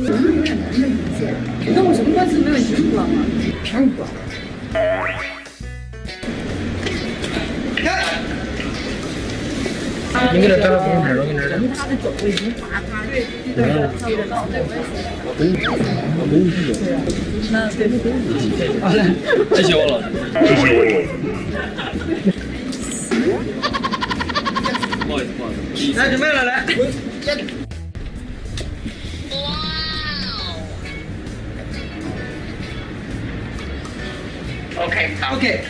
你跟我什么关系没有，你是管吗？偏管。你给他带了红牌了，你这。咱的他的酒已经发发绿。那对不起。好嘞，谢谢我了，谢谢我。不好意思，不好意思。来，准备了，来。Okay. Okay.